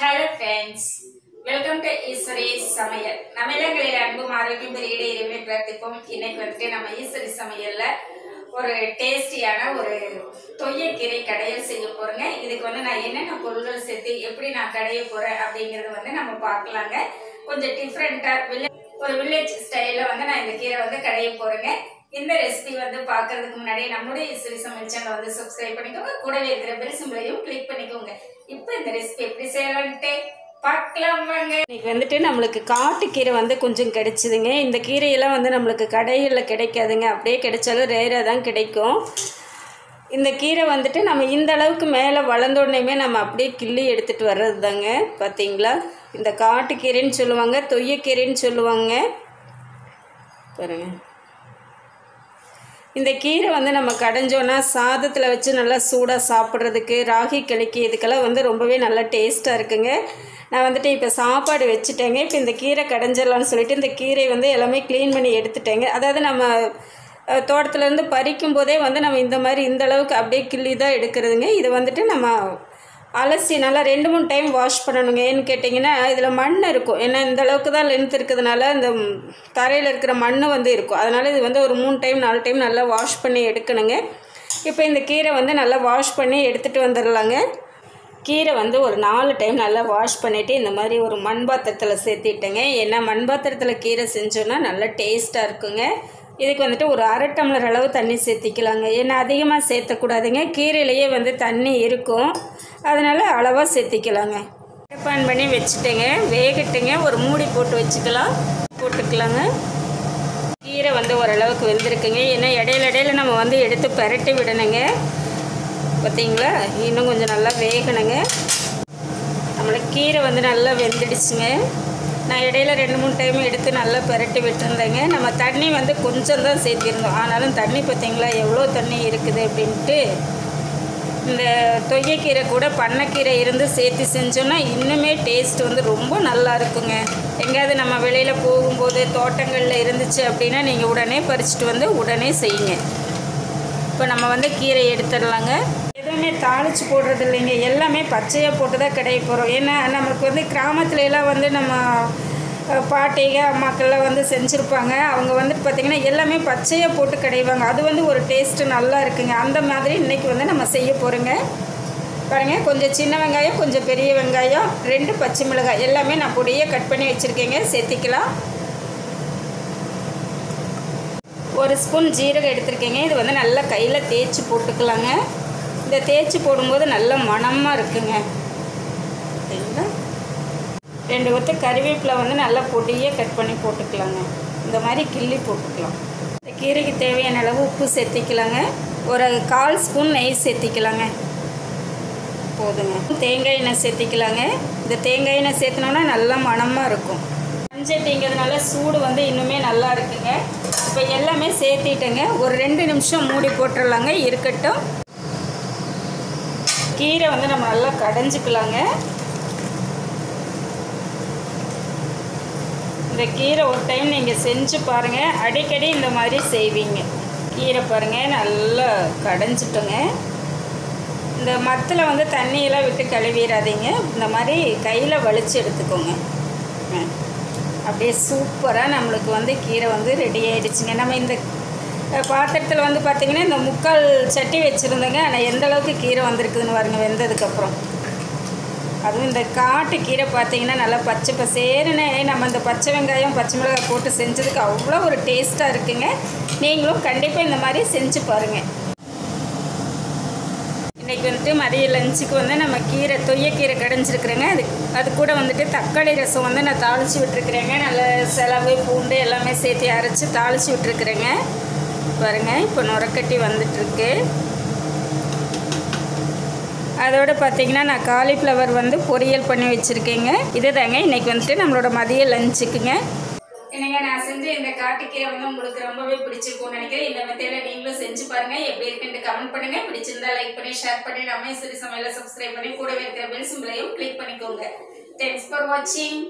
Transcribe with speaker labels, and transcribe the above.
Speaker 1: Hello friends welcome to Eswari சமையல் நம்ம இல்லங்களில் அன்பும் ஆரோக்கியம் பெரிய இறைவனை பிரார்த்திப்போம் இன்னைக்கு வந்துட்டு நம்ம ஈஸ்வரி சமையலில் ஒரு டேஸ்டியான ஒரு தொய்யக்கீரை கடையில் செய்ய போகிறேங்க இதுக்கு வந்து நான் என்னென்ன பொருள்கள் சேர்த்து எப்படி நான் கடைய போகிறேன் அப்படிங்கறது வந்து நம்ம பார்க்கலாங்க. கொஞ்சம் டிஃப்ரெண்ட்டாக வில்லே ஒரு வில்லேஜ் ஸ்டைலில் வந்து நான் இந்த கீரை வந்து கடைய போகிறேங்க இந்த ரெசிபி வந்து பார்க்கறதுக்கு முன்னாடி நம்மளுடைய இசை சமையல் சேனல் வந்து சப்ஸ்கிரைப் பண்ணிக்கோங்க. கூடவே இருக்கிற பெல் சிம்பிளையும் கிளிக் பண்ணிக்கோங்க. இப்போ இந்த ரெசிபி எப்படி செய்யலான்ட்டு பார்க்கலாம் வாங்க.
Speaker 2: இன்னைக்கு வந்துட்டு நம்மளுக்கு காட்டுக்கீரை வந்து கொஞ்சம் கிடைச்சிதுங்க. இந்த கீரையெல்லாம் வந்து நம்மளுக்கு கடைகளில் கிடைக்காதுங்க. அப்படியே கிடைச்சாலும் ரேராக தான் கிடைக்கும். இந்த கீரை வந்துட்டு நம்ம இந்த அளவுக்கு மேலே வளர்ந்த நம்ம அப்படியே கிள்ளி எடுத்துகிட்டு வர்றது தாங்க பார்த்தீங்களா? இந்த காட்டுக்கீரைன்னு சொல்லுவாங்க தொய்யக்கீரைன்னு சொல்லுவாங்க. பாருங்கள் இந்த கீரை வந்து நம்ம கடைஞ்சோன்னா சாதத்தில் வச்சு நல்லா சூடாக சாப்பிட்றதுக்கு ராகி கிளக்கி இதுக்கெல்லாம் வந்து ரொம்பவே நல்லா டேஸ்ட்டாக இருக்குங்க. நான் வந்துட்டு இப்போ சாப்பாடு வச்சுட்டேங்க. இப்போ இந்த கீரை கடைஞ்சிடலான்னு சொல்லிட்டு இந்த கீரை வந்து எல்லாமே க்ளீன் பண்ணி எடுத்துட்டேங்க. அதாவது நம்ம தோட்டத்துலேருந்து பறிக்கும் போதே வந்து நம்ம இந்த மாதிரி இந்த அளவுக்கு அப்படியே கிள்ளி தான் எடுக்கிறதுங்க. இது வந்துட்டு நம்ம அலசி நல்லா ரெண்டு மூணு டைம் வாஷ் பண்ணணுங்க. ஏன்னு கேட்டிங்கன்னா இதில் மண் இருக்கும். ஏன்னா இந்த அளவுக்கு தான் லென்த் இருக்கிறதுனால இந்த தரையில் இருக்கிற மண் வந்து இருக்கும். அதனால் இது வந்து ஒரு மூணு டைம் நாலு டைம் நல்லா வாஷ் பண்ணி எடுக்கணுங்க. இப்போ இந்த கீரை வந்து நல்லா வாஷ் பண்ணி எடுத்துகிட்டு வந்துடலாங்க. கீரை வந்து ஒரு நாலு டைம் நல்லா வாஷ் பண்ணிவிட்டு இந்த மாதிரி ஒரு மண் பாத்திரத்தில் சேர்த்திட்டேங்க. ஏன்னா மண் பாத்திரத்தில் கீரை செஞ்சோன்னா நல்லா டேஸ்ட்டாக இருக்குங்க. இதுக்கு வந்துட்டு ஒரு அரை டம்ளர் அளவு தண்ணி சேர்த்திக்கலாங்க. ஏன்னா அதிகமாக சேர்த்தக்கூடாதுங்க. கீரையிலேயே வந்து தண்ணி இருக்கும். அதனால் அளவாக சேர்த்திக்கலாங்க. ஆன் பண்ணி வச்சுட்டேங்க. வேகட்டுங்க. ஒரு மூடி போட்டு வச்சுக்கலாம். போட்டுக்கலாங்க. கீரை வந்து ஓரளவுக்கு வெந்திருக்குங்க. ஏன்னா இடையில இடையில நம்ம வந்து எடுத்து பரட்டி விடணுங்க. பார்த்தீங்களா இன்னும் கொஞ்சம் நல்லா வேகணுங்க. நம்மளுக்கு கீரை வந்து நல்லா வெந்துடுச்சுங்க. நான் இடையில ரெண்டு மூணு டைம் எடுத்து நல்லா பெரட்டி விட்டுருந்தேங்க. நம்ம தண்ணி வந்து கொஞ்சம் தான் சேர்த்திருந்தோம். ஆனாலும் தண்ணி பார்த்தீங்களா எவ்வளோ தண்ணி இருக்குது அப்படின்ட்டு. இந்த தொய்யக்கீரை கூட பண்ணைக்கீரை இருந்து சேர்த்து செஞ்சோன்னா இன்னுமே டேஸ்ட் வந்து ரொம்ப நல்லா இருக்குங்க. எங்கேயாவது நம்ம வெளியில் போகும்போது தோட்டங்களில் இருந்துச்சு அப்படின்னா நீங்கள் உடனே பறிச்சுட்டு வந்து உடனே செய்யுங்க. இப்போ நம்ம வந்து கீரை எடுத்துடலாங்க. எதுவுமே தாளித்து போடுறது இல்லைங்க. எல்லாமே பச்சையாக போட்டு தான் கிடைக்க போகிறோம் ஏன்னா நமக்கு வந்து கிராமத்துல எல்லாம் வந்து நம்ம பாட்டிக அம்மாக்கள்லாம் வந்து செஞ்சுருப்பாங்க. அவங்க வந்துட்டு பார்த்திங்கன்னா எல்லாமே பச்சையாக போட்டு கிடைவாங்க. அது வந்து ஒரு டேஸ்ட்டு நல்லா இருக்குங்க. அந்த மாதிரி இன்றைக்கி வந்து நம்ம செய்ய போகிறோங்க பாருங்கள் கொஞ்சம் சின்ன வெங்காயம் கொஞ்சம் பெரிய வெங்காயம் ரெண்டு பச்சை மிளகாய். எல்லாமே நான் பொடியே கட் பண்ணி வச்சுருக்கேங்க. சேர்த்திக்கலாம். ஒரு ஸ்பூன் ஜீரகம் எடுத்திருக்கேங்க. இது வந்து நல்லா கையில் தேய்ச்சி போட்டுக்கலாங்க. இந்த தேய்ச்சி போடும்போது நல்ல மணமாக இருக்குங்க. சரிங்களா ரெண்டு கொத்து கறிவேப்பிலை வந்து நல்லா பொடியாக கட் பண்ணி போட்டுக்கலாங்க. இந்த மாதிரி கிள்ளி போட்டுக்கலாம். இந்த கீரைக்கு தேவையான அளவு உப்பு சேர்த்திக்கலாங்க. ஒரு கால் ஸ்பூன் நெய் சேர்த்திக்கலாங்க. போதுங்க. தேங்காய் எண்ணெய் சேர்த்திக்கலாங்க. இந்த தேங்காய் எண்ணெய் சேர்த்தனோன்னா நல்லா மணமாக இருக்கும். மஞ்சட்டிங்கிறதுனால சூடு வந்து இன்னுமே நல்லா இருக்குங்க. இப்போ எல்லாமே சேர்த்திட்டேங்க. ஒரு ரெண்டு நிமிஷம் மூடி போட்டுடலாங்க இருக்கட்டும். கீரை வந்து நம்ம நல்லா கடைஞ்சிக்கலாங்க. இந்த கீரை ஒரு டைம் நீங்கள் செஞ்சு பாருங்கள் அடிக்கடி இந்த மாதிரி செய்வீங்க. கீரை பாருங்கள் நல்லா கடைஞ்சிட்டோங்க. இந்த மத்தில் வந்து தண்ணியெல்லாம் விட்டு கழுவிடாதீங்க. இந்த மாதிரி கையில் வலிச்சு எடுத்துக்கோங்க. ஆ. அப்படியே சூப்பராக நம்மளுக்கு வந்து கீரை வந்து ரெடி ஆகிடுச்சிங்க நம்ம இந்த பாத்திரத்தில் வந்து பார்த்திங்கன்னா இந்த முக்கால் சட்டி வச்சுருந்தேங்க. ஆனால் எந்த அளவுக்கு கீரை வந்திருக்குதுன்னு பாருங்க வெந்ததுக்கப்புறம் அதுவும் இந்த காட்டு கீரை பார்த்தீங்கன்னா நல்லா பச்சை பசேருன்னு நம்ம இந்த பச்சை வெங்காயம் பச்சை மிளகாய் போட்டு செஞ்சதுக்கு அவ்வளோ ஒரு டேஸ்ட்டாக இருக்குங்க. நீங்களும் கண்டிப்பாக இந்த மாதிரி செஞ்சு பாருங்கள் இன்றைக்கி வந்துட்டு மதிய லஞ்சுக்கு வந்து நம்ம கீரை தொய்யக்கீரை கடைஞ்சிருக்கிறேங்க. அது அது கூட வந்துட்டு தக்காளி ரசம் வந்து நான் தாளித்து விட்டுருக்குறேங்க. நல்ல செலவு பூண்டு எல்லாமே சேர்த்து அரைச்சி தாளித்து விட்டுருக்குறேங்க. பாருங்க இப்போ நுரக்கட்டி வந்துட்டுருக்கு. அதோடு பார்த்தீங்கன்னா நான் காலிஃப்ளவர் வந்து பொரியல் பண்ணி வச்சுருக்கேங்க. இதுதாங்க இன்றைக்கி வந்துட்டு நம்மளோட மதிய லஞ்சுக்குங்க
Speaker 1: என்னங்க நான் செஞ்ச இந்த காட்டுக்கீரை வந்து உங்களுக்கு ரொம்பவே பிடிச்சிருக்கும்னு நினைக்கிறேன். இந்த மெத்தேட நீங்களும் செஞ்சு பாருங்க. எப்படி இருக்குன்னு கமெண்ட் பண்ணுங்க. பிடிச்சிருந்தா லைக் பண்ணி ஷேர் பண்ணி நம்ம சிறு சமையல சப்ஸ்கிரைப் பண்ணி கூடவே இருக்கிற பெல் சிம்பிளையும் கிளிக் பண்ணிக்கோங்க. தேங்க்ஸ் ஃபார் வாட்சிங்